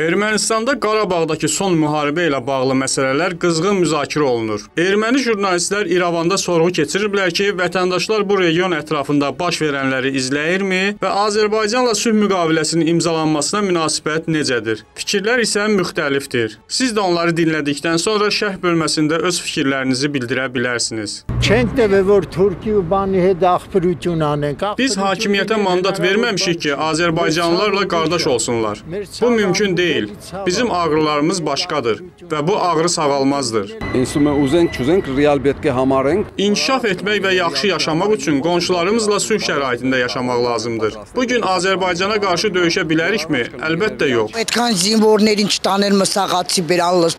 Ermənistanda Qarabağdakı son müharibə ilə bağlı məsələlər qızğın müzakirə olunur. Erməni jurnalistlər İrəvanda sorğu keçiriblər ki, vətəndaşlar bu region ətrafında baş verənləri izləyirmi və Azərbaycanla sülh müqaviləsinin imzalanmasına münasibət necədir? Fikirlər isə müxtəlifdir. Siz də onları dinlədikdən sonra şərh bölməsində öz fikirlərinizi bildirə bilərsiniz. Biz hakimiyyətə mandat verməmişik ki, Azərbaycanlılarla qardaş olsunlar. Bu mümkün deyil deyil. Bizim ağrılarımız başqadır və bu ağrı sağalmazdır. İnkişaf etmək və yaxşı yaşamaq üçün qonşularımızla sülh şəraitində yaşamaq lazımdır. Bu gün Azərbaycana qarşı döyüşə bilərikmi? Əlbəttə yox.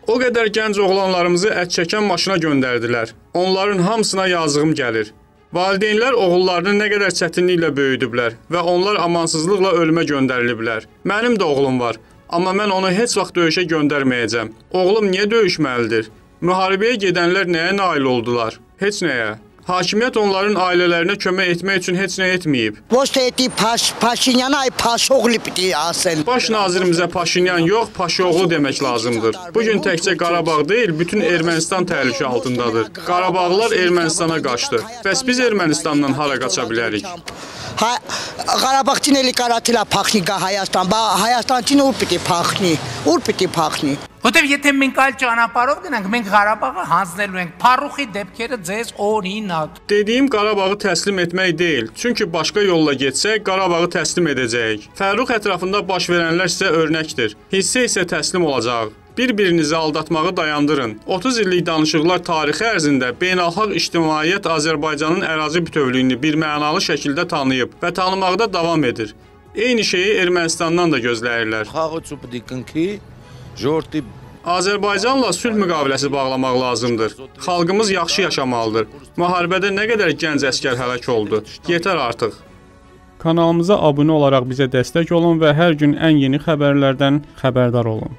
O qədər gənc oğlanlarımızı ət çəkən maşına göndərdilər. Onların hamısına yazığım gəlir. Valideynlər oğullarını nə qədər çətinliklə böyüdüblər və onlar amansızlıqla ölümə göndəriliblər. Mənim də oğlum var. Amma mən onu heç vaxt döyüşə göndərməyəcəm. Oğlum niyə döyüşməlidir? Müharibəyə gedənlər nəyə nail oldular? Heç nəyə. Hakimiyyət onların ailələrinə kömək etmək üçün heç nə etməyib. Vostə etdi Paş, Paşinyan ay Paşoğlu idi asən. Baş nazirimizə Paşinyan yox, Paşoğlu demək lazımdır. Bu gün təkcə Qarabağ deyil, bütün Ermənistan təhlükə altındadır. Qarabağlılar Ermənistana qaçdı. Bəs biz Ermənistandan hara qaça bilərik? Հա Ղարաբաղցին էլի կարաթիլա փախնի գա Հայաստան, բա Հայաստանցին ուր պիտի փախնի։ Ուր պիտի փախնի։ Որտեւ եթե մենք այլ ճանապարհով գնանք, մենք Ղարաբաղը հանձնելու ենք Փարուխի դեպքերը ձեզ օրինակ։ Dediyim Qarabağı təslim etmək deyil. Çünki başqa yolla getsək Qarabağı təslim edəcəyik. Fərrux ətrafında baş verənlər sizə örnəkdir. Hissə isə təslim olacaq. Bir-birinizi aldatmağı dayandırın. 30 illik danışıqlar tarixi ərzində beynəlxalq ictimaiyyət Azərbaycanın ərazi bütövlüyünü birmənalı şəkildə tanıyıb və tanımaqda davam edir. Eyni şeyi Ermənistandan da gözləyirlər. Azərbaycanla sülh müqaviləsi bağlamaq lazımdır. Xalqımız yaxşı yaşamalıdır. Müharibədə nə qədər gənc əskər hələk oldu? Yetər artıq. Kanalımıza abunə olaraq bizə dəstək olun və hər gün ən yeni xəbərlərdən xəbərdar olun.